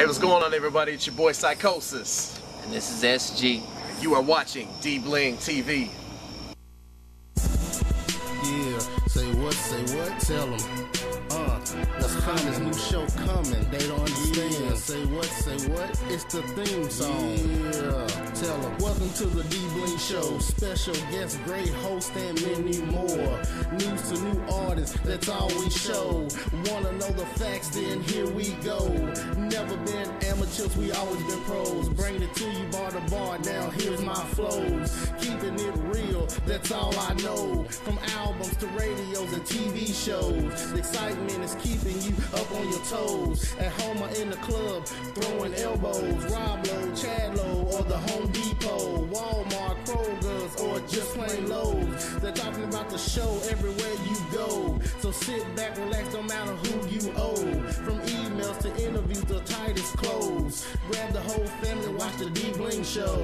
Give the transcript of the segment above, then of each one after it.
Hey, what's going on, everybody? It's your boy Psychosis. And this is SG. You are watching D Bling TV. Yeah, say what, say what, tell them. What's coming, new show coming, they don't understand. Say what, say what, it's the theme song. Yeah, tell them. Welcome to the D Bling Show, special guest, great host, and many more. News to new artists, that's all we show. Wanna know the facts, then here we go. Never been amateurs, we always been pros. Bring it to you bar to bar, now here's my flows. Keeping it real, that's all I know. From albums to radios and TV shows. The excitement is keeping you up on your toes. At home or in the club, throwing elbows. Rob Lowe, Chad Lowe, or the Home Depot. Walmart, Kroger's, or just plain Lowe's. They're talking about the show everywhere you go. So sit back, relax, no matter who Grab the whole family, and watch the D Bling Show.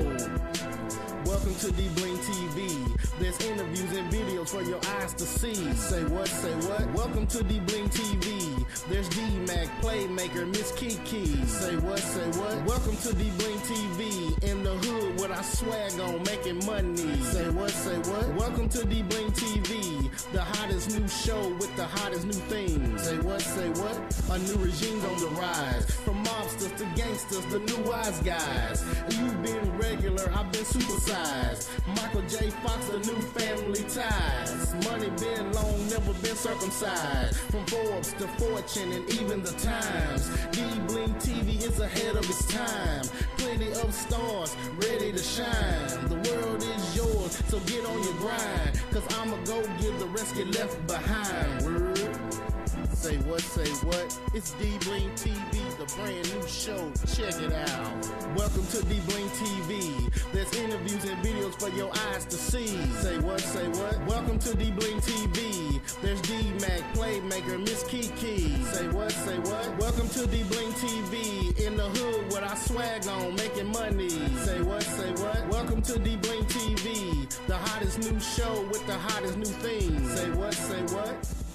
Welcome to D Bling TV. There's interviews and videos for your eyes to see. Say what, say what? Welcome to D Bling TV. There's D Mac, Playmaker, Miss Kiki. Say what, say what? Welcome to D Bling TV. In the hood with our swag on, making money. Say what, say what? Welcome to D Bling TV. The hottest new show with the hottest new things. Say what, say what? A new regime's on the rise. From mobsters to gangsters, the new wise guys. You've been regular, I've been supersized. Michael J. Fox, the new family ties. Money been long, never been circumcised. From Forbes to Fortune and even the Times. D Bling TV is ahead of its time. Plenty of stars ready to shine. The world is yours, so get on your grind. Cause I'ma go give the rest get left behind. Word. Say what, say what? It's D Bling TV, the brand new show. Check it out. Welcome to D Bling TV. There's interviews and videos for your eyes to see. Say what, say what? Welcome to D Bling TV. There's D Mac, Playmaker, Miss Kiki. Say what, say what? Welcome to D Bling TV. In the hood with our swag on, making money. Say what, say what? Welcome to D Bling TV. The hottest new show with the hottest new things. Say what, say what?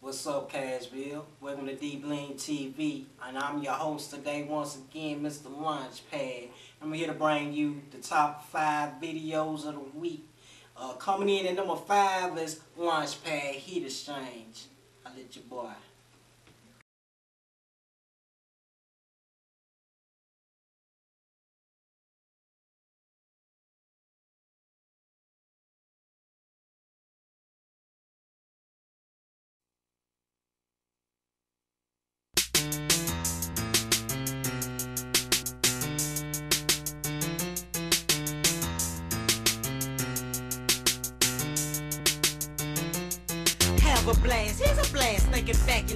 What's up, Cashville? Welcome to D Bling TV, and I'm your host today once again, Mr. Launchpad. I'm here to bring you the top five videos of the week. Uh, coming in at number five is Launchpad Heat Exchange. I let your boy.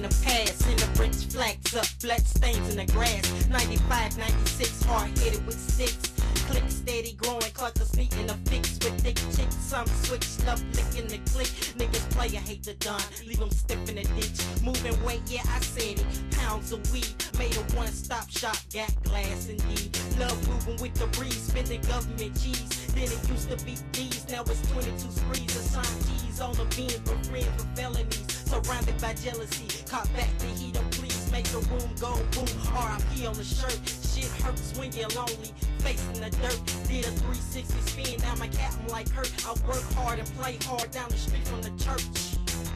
The past, in the rich flags up, blood stains in the grass. 95, 96, hard headed with sticks. Click steady growing, cluckers meeting a fix with thick chicks. Some switch up, licking the click. Niggas play, I hate the done. Leave them stiff in the ditch. Moving weight, yeah, I said it. Pounds of weed, made a one stop shop, got glass indeed. Love moving with the breeze, spending government cheese. Then it used to be D's, now it's 22 sprees. Assigned G's on the beam for friends for felonies. Surrounded by jealousy, caught back the heat up, please make the room go boom. RIP on the shirt, shit hurts when you're lonely. Facing the dirt, did a 360 spin, now my captain like hurt. I work hard and play hard down the street from the church.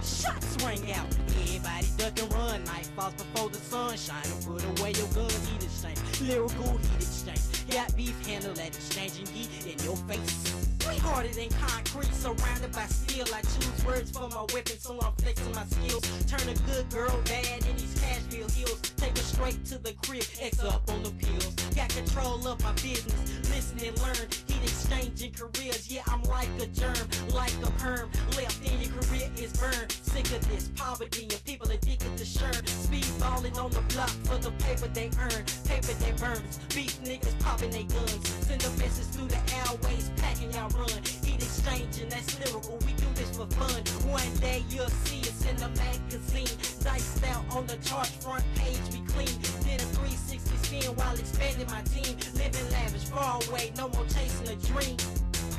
Shots ring out, everybody duck and run. Night falls before the sun shine. Put away your gun, heat exchange, lyrical heat exchange. Got beef, handle that exchanging heat in your face. Harder than concrete, surrounded by steel. I choose words for my weapon, so I'm flexing my skills. Turn a good girl bad in these Cashville hills. Take her straight to the crib, X up on the pills. Got control of my business, listen and learn. Heat exchanging careers, yeah, I'm like a germ, like a perm. Left in your career is burned. Sick of this poverty and people addicted to. Speed falling on the block for the paper they earn, paper they burns. Beef niggas popping they guns. Send a message through the airways, packing y'all run. Heat exchanging, that's lyrical. We do this for fun. One day you'll see us in the magazine. Diced out on the charge front page we clean. Did a 360 while expanding my team. Living lavish, far away, no more chasing a dream.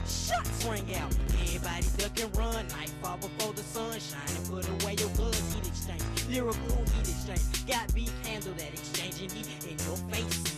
Shots ring out. Everybody duck and run, nightfall before the sun and put away your guns. Heat exchange, lyrical heat exchange. Got beef, handle that exchanging heat in your face.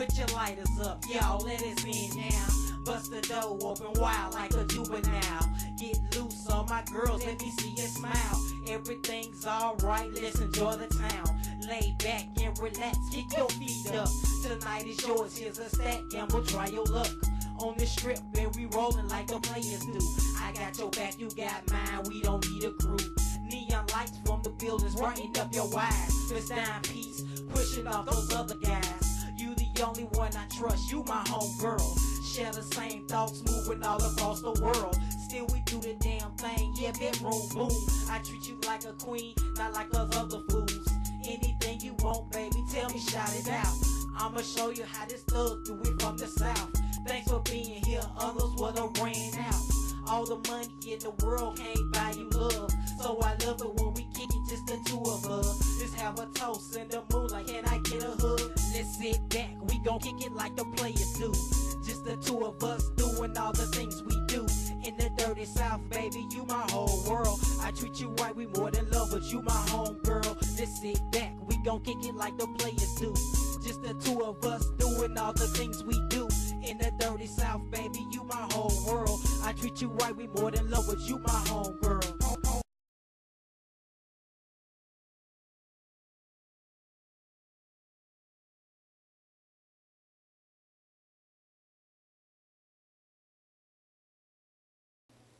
Put your lighters up, y'all, let us in now. Bust the door open wild like a juvenile. Get loose, all my girls, let me see you smile. Everything's alright, let's enjoy the town. Lay back and relax, kick your feet up. Tonight is yours, here's a stack, gamble, try your luck. On the strip, and we rolling like the players do. I got your back, you got mine, we don't need a crew. Neon lights from the buildings, brighten up your eyes. Miss Dime Peace, pushing off those other guys. Only one I trust, you my home girl. Share the same thoughts, moving all across the world. Still we do the damn thing, yeah, bedroom boom. I treat you like a queen, not like us other fools. Anything you want, baby, tell me, shout it out. I'ma show you how this thug do it from the south. Thanks for being here, others would have ran out. All the money in the world can't buy you love. So I love it when we kick it, just the two of us. Just have a toast in the moonlight, can I get a hug? Let's sit back, we gon' kick it like the players do. Just the two of us doing all the things we do. In the dirty south, baby, you my whole world. I treat you right, we more than love, but you my home girl. Let's sit back, we gon' kick it like the players do. Just the two of us doing all the things we do. In the dirty south, baby, you my whole world. I treat you right, we more than love, but you my home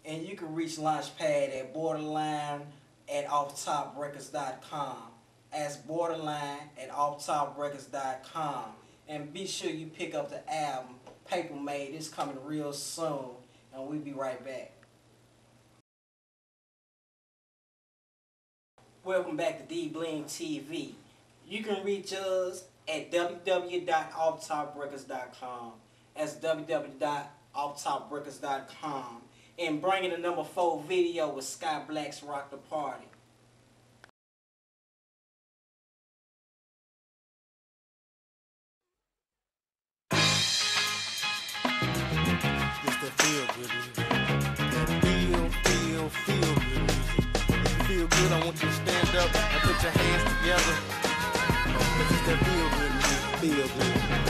and you can reach Launchpad at borderline at offtoprecords.com. As borderline at offtoprecords.com. And be sure you pick up the album Paper Made. It's coming real soon. And we'll be right back. Welcome back to D Bling TV. You can reach us at www.offtoprecords.com. That's www.offtoprecords.com and bringing the number four video with Sky Black's Rock the Party. It's that feel good music. That feel, feel, feel good music. Feel good, I want you to stand up and put your hands together. Cause it's that feel good music. Feel good.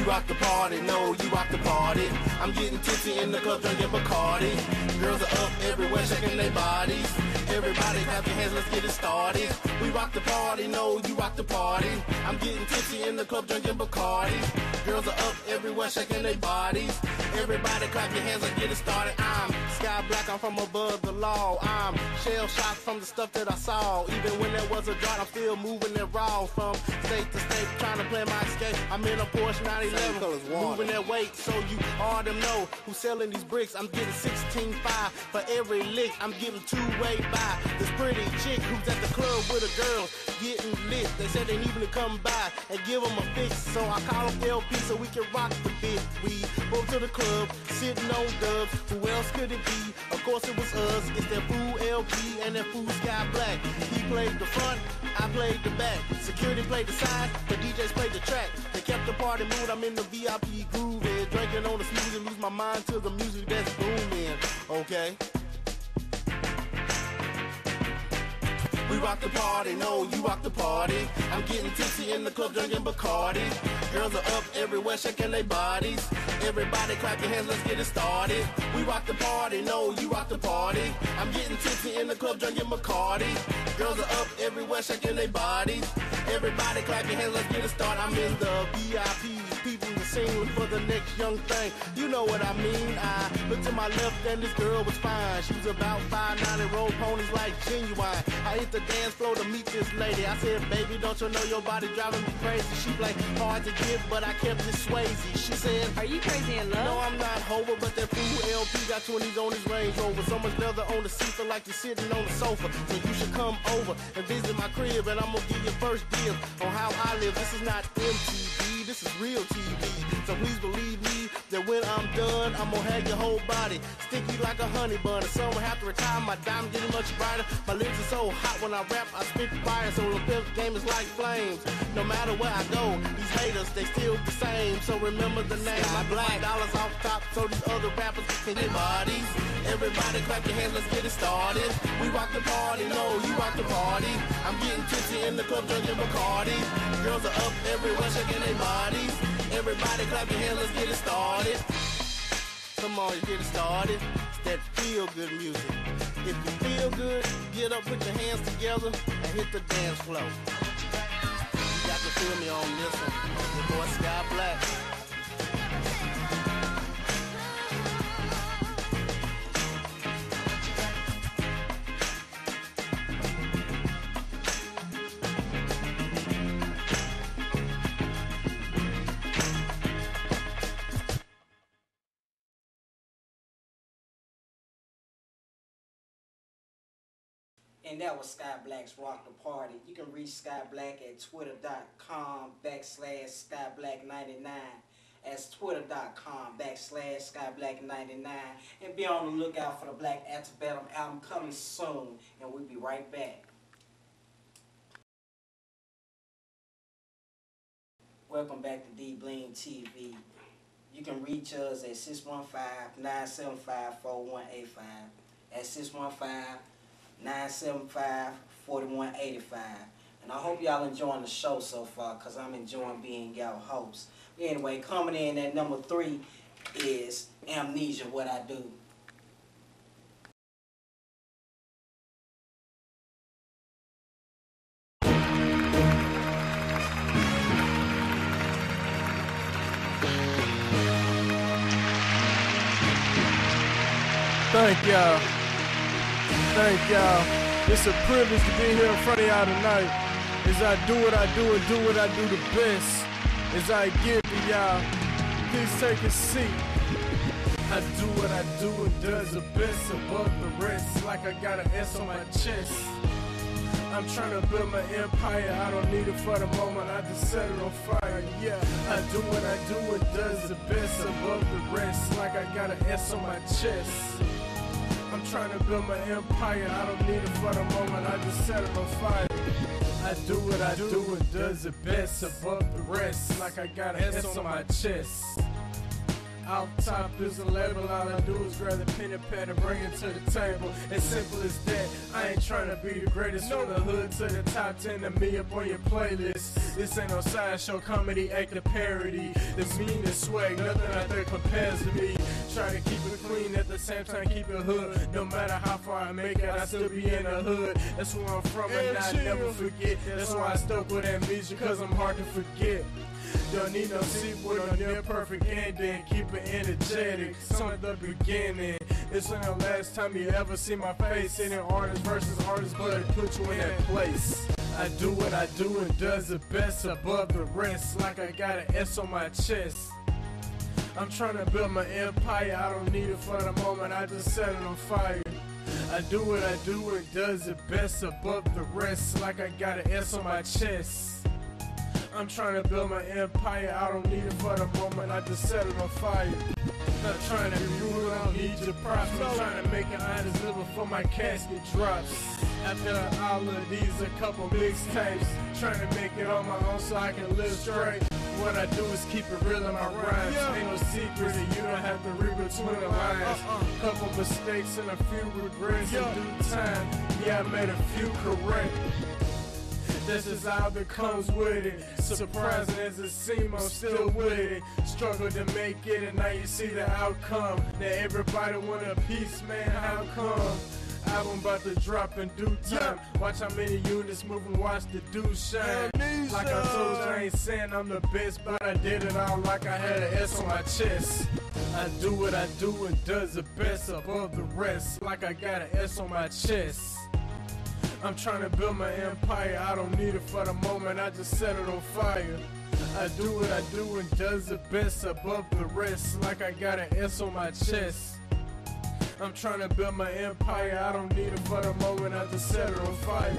We rock the party, no, you rock the party. I'm getting tipsy in the club, drinking Bacardi. Girls are up everywhere, shaking their bodies. Everybody clap your hands, let's get it started. We rock the party, no, you rock the party. I'm getting tipsy in the club, drinking Bacardi. Girls are up everywhere, shaking their bodies. Everybody clap your hands, let's get it started. I'm Sky Black, I'm from above the law. I'm shell shocked from the stuff that I saw. Even when there was a drought, I'm still moving it raw. From state to state, trying to plan my escape. I'm in a Porsche 911, moving that weight. So you all them know who's selling these bricks. I'm getting 16.5 for every lick. I'm getting two-way by. This pretty chick who's at the club with a girl getting lit. They said they need me to come by and give them a fix. So I call up LP so we can rock the bit. We go to the club, sitting on dubs. Who else could it be? Of course it was us. It's that fool LP and that fool Sky Black. He played the front, I played the back. Security played the side, the DJs played the track. They kept the party mood. I'm in the VIP groove, and drinking on the smoothie, lose my mind to the music that's booming. Okay. We rock the party, no, you rock the party. I'm getting tipsy in the club, drinking Bacardi. Girls are up everywhere, shaking their bodies. Everybody clap your hands, let's get it started. We rock the party, no, you rock the party. I'm getting tipsy in the club, drinking Bacardi. Girls are up everywhere, shaking their bodies. Everybody clap your hands, let's get it started. I'm in the VIP. People singing for the next young thing. You know what I mean. I looked to my left and this girl was fine. She was about five nine and rode ponies like genuine. I hit the dance floor to meet this lady. I said, baby, don't you know your body driving me crazy? She like, hard to get, but I kept it Swayze. She said, Are you crazy in love? no, I'm not Hova, but that fool LP got 20s on his Range Rover. So much leather on the seat, feel like you're sitting on the sofa. So you should come over and visit my crib, and I'm gonna give you first dibs on how I live. This is not MTV, this is real TV. So please believe me that when I'm done, I'm gonna have your whole body sticky like a honey bun. And someone have to retire, my diamond getting much brighter. My lips are so hot when I rap, I spit fire. So the fifth game is like flames. No matter where I go, these haters, they still the same. So remember the name. I black dollars off top so these other rappers can get bodies. Everybody clap your hands, let's get it started. We rock the party, no, you rock the party. I'm getting tipsy in the club drinking Bacardi. Girls are up everywhere shaking their bodies. Everybody clap your hands, let's get it started. Come on, let's get it started. It's that feel good music. If you feel good, get up, put your hands together, and hit the dance floor. You got to feel me on this one. Your boy Sky Black. And that was Sky Black's Rock the Party. You can reach Sky Black at twitter.com backslash skyblack99. That's twitter.com backslash skyblack99. And be on the lookout for the Black Antebellum album coming soon. And we'll be right back. Welcome back to D Bling TV. You can reach us at 615-975-4185. At 615-975-4185. And I hope y'all enjoying the show so far because I'm enjoying being y'all host. Anyway, coming in at number three is Amnesia, What I Do. Thank y'all. Thank y'all. It's a privilege to be here in front of y'all tonight. As I do what I do and do what I do the best. As I give to y'all. Please take a seat. I do what I do and does the best above the rest. Like I got an S on my chest. I'm trying to build my empire. I don't need it for the moment. I just set it on fire. Yeah, I do what I do and does the best above the rest. Like I got an S on my chest. I'm trying to build my empire. I don't need it for the moment. I just set it on fire. I do what I do and does the best above the rest. Like I got an S on my chest. Out top is a label, all I do is grab the pen and pad and bring it to the table. As simple as that, I ain't trying to be the greatest from the hood to the top 10 of me up on your playlist. This ain't no sideshow comedy, act of parody. This mean and swag, nothing out there compares to me. Try to keep it clean at the same time, keep it hood. No matter how far I make it, I still be in the hood. That's where I'm from and I never forget. That's why I stuck with amnesia, cause I'm hard to forget. Don't need no sequel, no near perfect ending. Keep it energetic, from the beginning. This ain't the last time you ever see my face. Any artist versus artist, but it put you in that place. I do what I do and does the best above the rest. Like I got an S on my chest. I'm trying to build my empire. I don't need it for the moment. I just set it on fire. I do what I do and does the best above the rest. Like I got an S on my chest. I'm trying to build my empire. I don't need it for the moment. I just set it on fire. Not trying to be rude. I don't need your props. I'm trying to make an honest living before my casket drops. After all of these, a couple mixtapes. Trying to make it on my own so I can live straight. What I do is keep it real in my rhymes. Ain't no secret that you don't have to read between the lines. Uh-uh. Couple mistakes and a few regrets in due time. Yeah, I made a few correct. That's just how it comes with it. Surprising as it seems, I'm still with it. Struggle to make it, and now you see the outcome. Now everybody want a piece, man. How come? Album about to drop in due time. Watch how many units move and watch the dew shine. Like I told you, I ain't saying I'm the best, but I did it all like I had an S on my chest. I do what I do and does the best above the rest, like I got an S on my chest. I'm trying to build my empire, I don't need it for the moment, I just set it on fire. I do what I do and does the best above the rest, like I got an S on my chest. I'm trying to build my empire, I don't need it for the moment, I just set it on fire.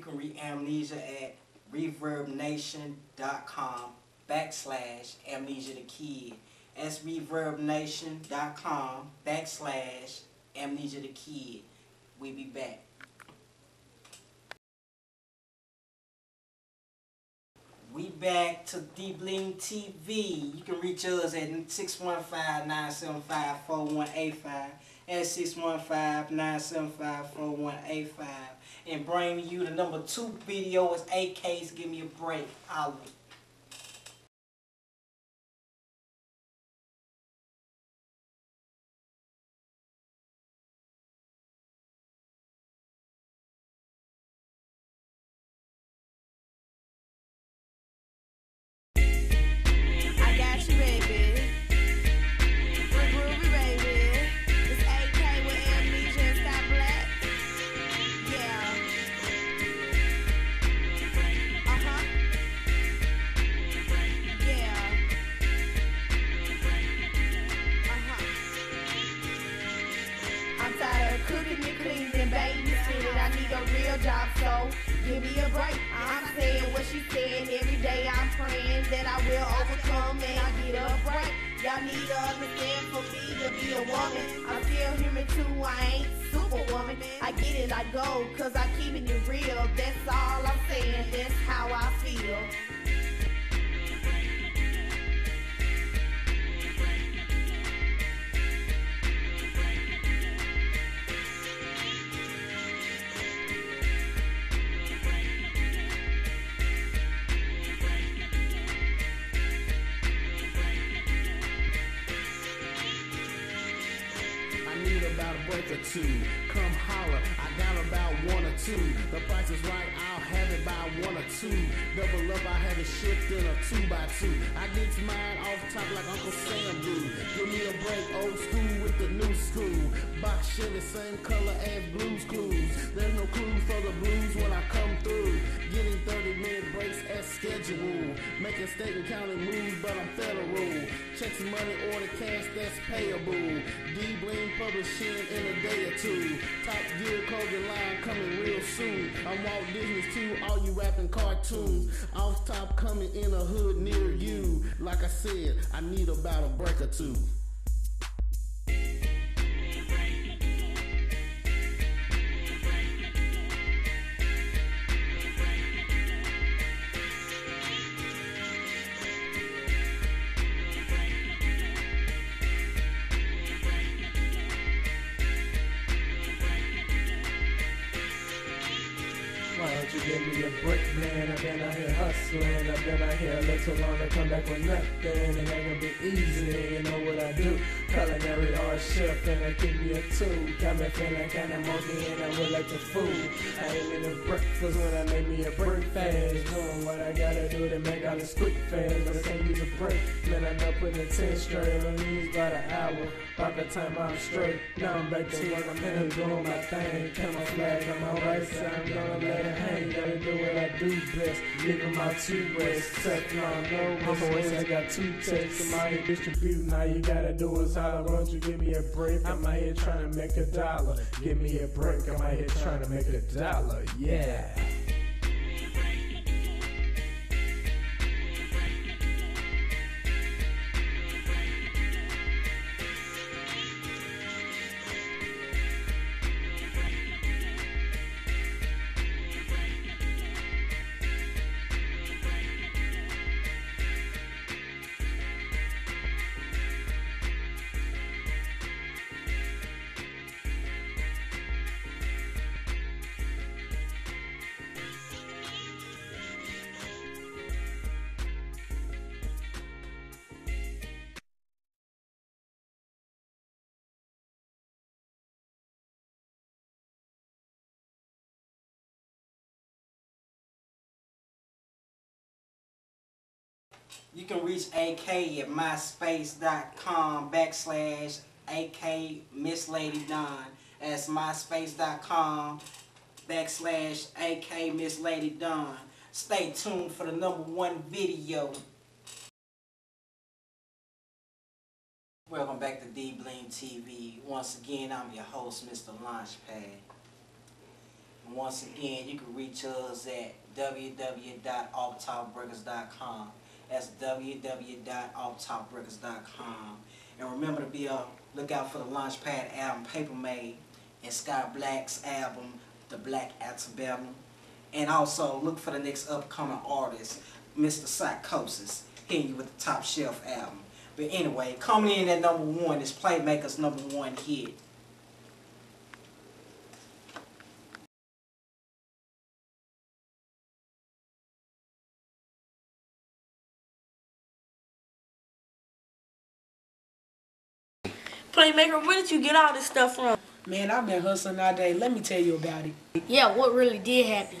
You can read Amnesia at reverbnation.com backslash amnesia the kid. That's reverbnation.com backslash amnesia the kid. We be back. We back to D Bling TV. You can reach us at 615-975-4185 at 615-975-4185 and bring you the number two video is AK's Give Me a Break. I I go, cause I keeping it real. That's all I'm saying. That's how I feel. About a break or two. Two. The price is right, I'll have it by one or two. Double up, I have it shipped in a two by two. I get mine off top like Uncle Sam do. Give me a break, old school with the new school. Box Chevy, same color as Blues Clues. There's no clues for the blues when I come through. Getting 30 minute breaks as scheduled. Making state and county moves, but I'm federal. Checks money, order cash that's payable. D Bling publishing in a day or two. Top Gear clothing line coming real soon. I'm Walt Disney's too, all you rapping cartoons. Off top coming in a hood near you. Like I said, I need about a break or two. Breakfast when I make me a breakfast. Doing what I gotta do to make all this quick fast, but I can't use a break. Man, I'm up putting the 10 straight, on these about an hour. By the time I'm straight, now I'm back to work, I'm in here doing my thing. Camouflage on my right side, I'm gonna let it hang. Gotta do what I do best, living my two ways. Teflon, no voice, I got two texts, here distributing. All you gotta do is holler, won't you give me a break? I'm out here trying to make a dollar. Give me a break, I'm out here trying to make a dollar, yeah. ね You can reach AK at myspace.com backslash AK Miss Lady Don. That's myspace.com backslash AK Miss Lady Don. Stay tuned for the number one video. Welcome back to D Bling TV. Once again, I'm your host, Mr. Launchpad. And once again, you can reach us at www.offtoprecords.com. That's www.offtoprecords.com. And remember to be a lookout for the Launchpad album Paper Made and Sky Black's album The Black Antebellum. And also look for the next upcoming artist, Mr. Psychosis, hitting you with the Top Shelf album. But anyway, coming in at number one is Playmaker's number one hit. Playmaker, where did you get all this stuff from? Man, I've been hustling all day. Let me tell you about it. Yeah, what really did happen?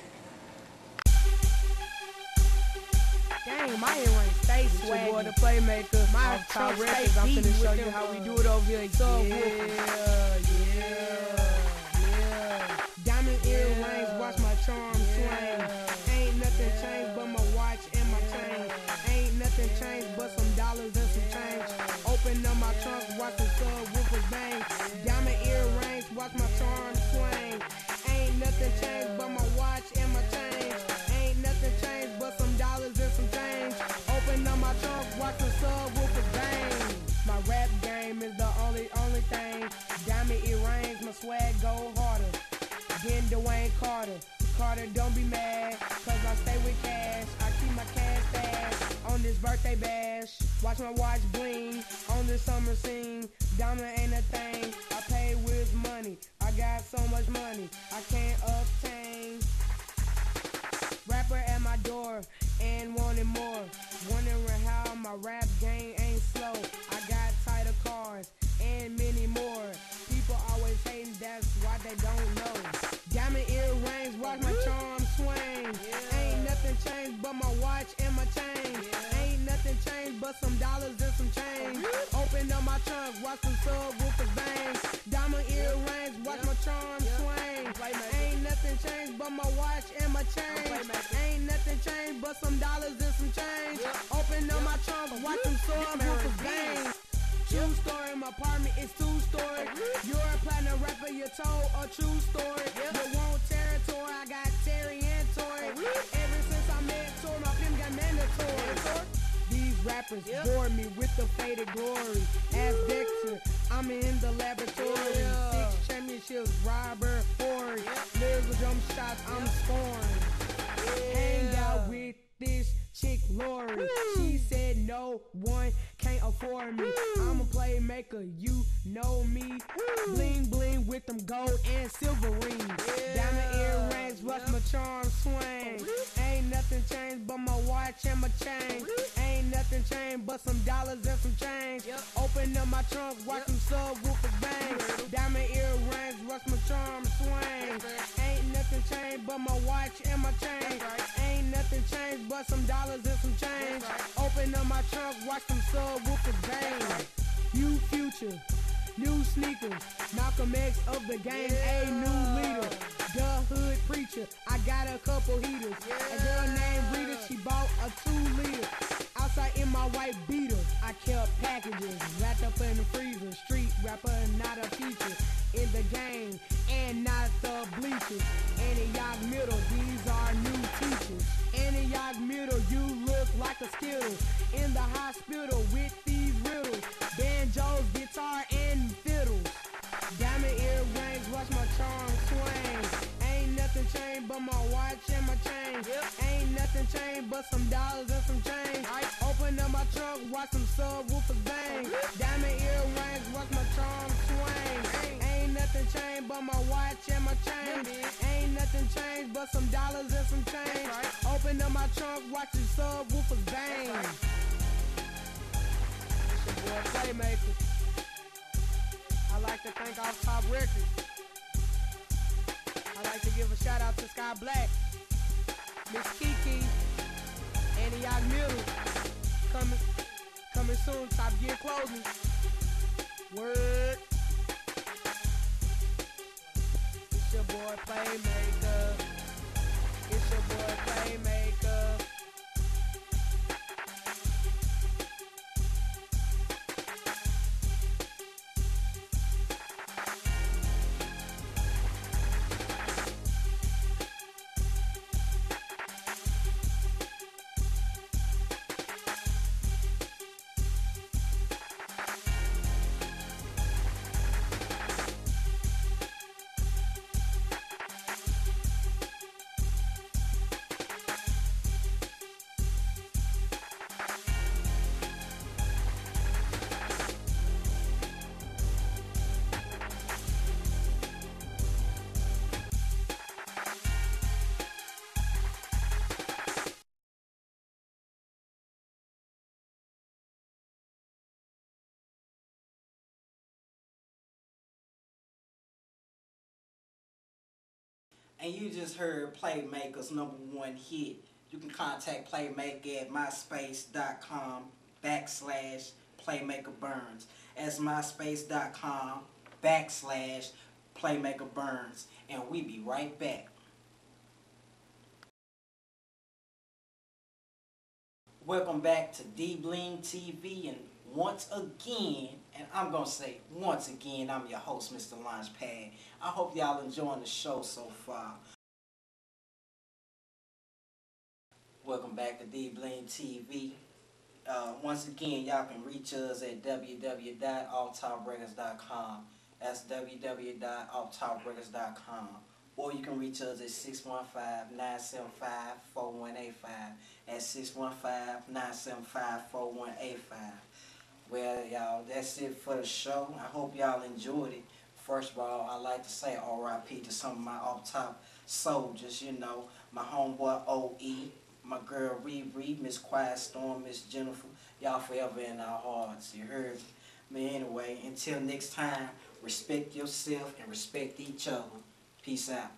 Dang, my earring stay It's your swag. boy, the playmaker. My Off top trunk records. I'm beating finna show with you them, how we do it over here. subwoofers. Yeah, yeah, on can't me. I'm a playmaker, you know me. Bling bling with them gold and silver rings. Diamond earrings, rings, watch my charm swing. Ain't nothing changed but my watch and my chain. Ain't nothing changed but some dollars and some change. Open up my trunk, watch some subwoofers bang. Diamond earrings, watch my charm swing. Ain't nothing changed but my watch and my chain. Nothing changed but some dollars and some change. Open up my trunk, watch some subwoofers bang. New future. New sneakers, Malcolm X of the game, a new leader. The hood preacher, I got a couple heaters. A girl named Rita, she bought a two liter. Outside in my white beater, I kept packages wrapped up in the freezer. Street rapper, not a teacher. In the game, and not the bleachers. Antioch Middle, these a. In the hospital with these riddles. Banjos, guitar, and fiddles. Diamond earrings, watch my charm swing. Ain't nothing changed but my watch and my chain. Ain't nothing changed but some dollars and some change. I open up my trunk, watch some subwoofers bang. Diamond earrings, watch my nothing changed but my watch and my chain. Ain't nothing changed but some dollars and some change. Open up my trunk, watch the subwoofers bang. It's your boy Playmaker. I like to thank Off Top Records. I like to give a shout out to Sky Black, Miss Kiki, Antioch Middle. Coming, coming soon. Top Gear clothing. Word. Boy Playmaker. It's your boy Playmaker. And you just heard Playmaker's number one hit. You can contact Playmaker at myspace.com backslash Playmaker Burns. That's myspace.com backslash Playmaker Burns. And we be right back. Welcome back to D Bling TV and once again, and I'm gonna say once again, I'm your host, Mr. Launchpad. I hope y'all enjoying the show so far. Welcome back to D Bling TV. Uh, once again, y'all can reach us at www.offtoprecords.com. That's www.offtoprecords.com. Or you can reach us at 615-975-4185. At 615-975-4185. Well, y'all, that's it for the show. I hope y'all enjoyed it. First of all, I'd like to say RIP to some of my off-top soldiers, you know, my homeboy OE, my girl Riri, Miss Quiet Storm, Miss Jennifer. Y'all forever in our hearts, you heard me? Anyway, until next time, respect yourself and respect each other. Peace out.